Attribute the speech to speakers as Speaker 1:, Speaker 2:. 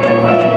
Speaker 1: Gracias.